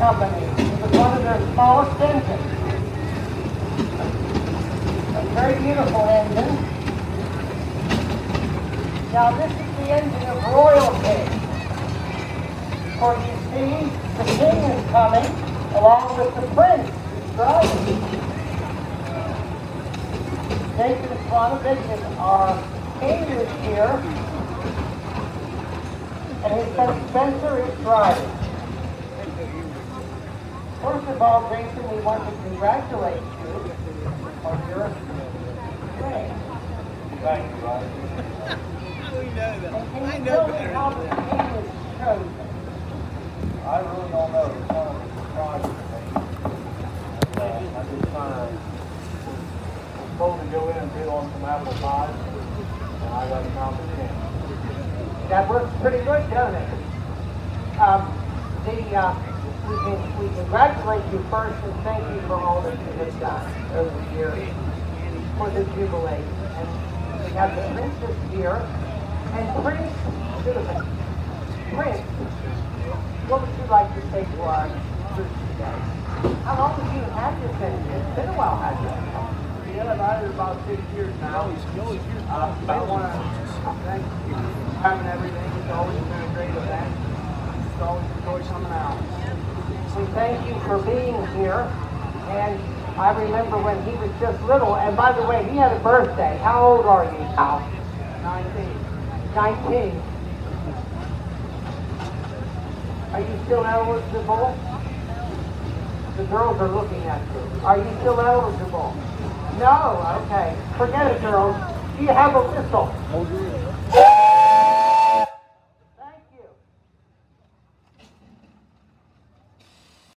Company. It one of their smallest engines. A very beautiful engine. Now this is the engine of Royal royalty. For you see, the king is coming along with the prince who's driving. Nathan Slanovich is our king is here. And his son Spencer is driving. First of all, Jason, we want to congratulate you on your ring. Thank you, Roger. we know that. And I know better. how the king is chosen? I really don't know. It's kind of a surprise to me. Uh, I just kind of was supposed to go in and bid on some apple pies, and I got a an opportunity. That works pretty good, doesn't it? Um, the, uh, we, can, we congratulate you first and thank you for all that you have done over the years for the Jubilee. And we have the princess here. And Prince, citizen, Prince, what would you like to say to our group today? How long have you had this engine? It's been a while, hasn't it? Yeah, I've had it about six years now. Uh, I want to thank you for having everything. It's always been a great event. It's always enjoyed coming out. Thank you for being here. And I remember when he was just little. And by the way, he had a birthday. How old are you now? 19. 19. Are you still eligible? The girls are looking at you. Are you still eligible? No, okay. Forget it, girls. Do you have a whistle? Oh,